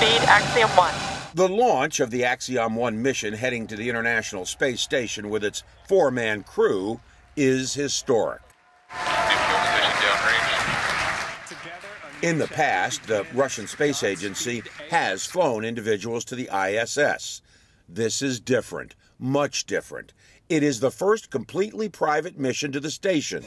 Axiom 1. The launch of the Axiom 1 mission heading to the International Space Station with its four man crew is historic. In the past, the Russian Space Agency has flown individuals to the ISS. This is different, much different. It is the first completely private mission to the station.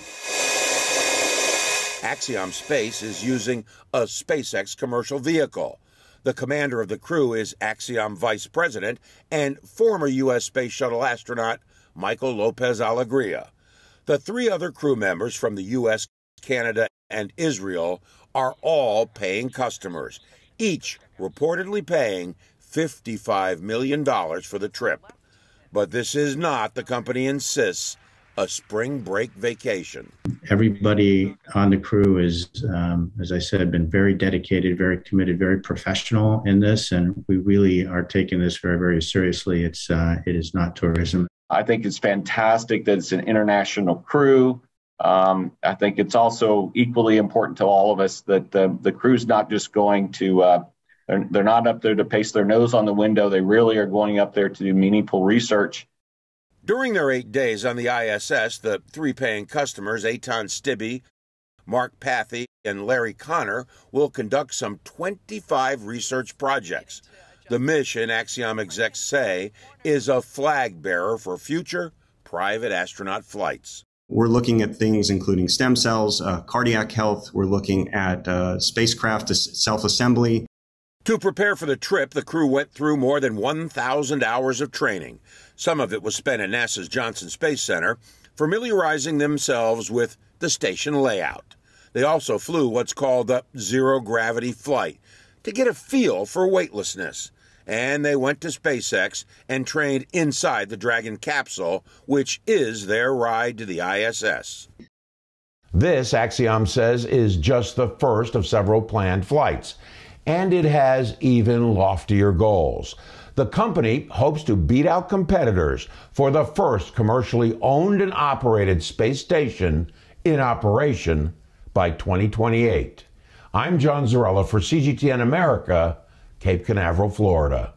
Axiom Space is using a SpaceX commercial vehicle. The commander of the crew is Axiom Vice President and former U.S. Space Shuttle astronaut Michael Lopez Alegria. The three other crew members from the U.S., Canada, and Israel are all paying customers, each reportedly paying $55 million for the trip. But this is not, the company insists, a spring break vacation. Everybody on the crew is, um, as I said, been very dedicated, very committed, very professional in this, and we really are taking this very, very seriously. It's uh, it is not tourism. I think it's fantastic that it's an international crew. Um, I think it's also equally important to all of us that the, the crew's not just going to, uh, they're, they're not up there to paste their nose on the window. They really are going up there to do meaningful research. During their eight days on the ISS, the three paying customers, Eitan Stibbe, Mark Pathy, and Larry Connor, will conduct some 25 research projects. The mission, Axiom execs say, is a flag bearer for future private astronaut flights. We're looking at things including stem cells, uh, cardiac health. We're looking at uh, spacecraft self assembly. To prepare for the trip, the crew went through more than 1,000 hours of training. Some of it was spent at NASA's Johnson Space Center, familiarizing themselves with the station layout. They also flew what's called the zero gravity flight to get a feel for weightlessness and they went to SpaceX and trained inside the Dragon capsule, which is their ride to the ISS. This, Axiom says, is just the first of several planned flights, and it has even loftier goals. The company hopes to beat out competitors for the first commercially owned and operated space station in operation by 2028. I'm John Zarrella for CGTN America Cape Canaveral, Florida.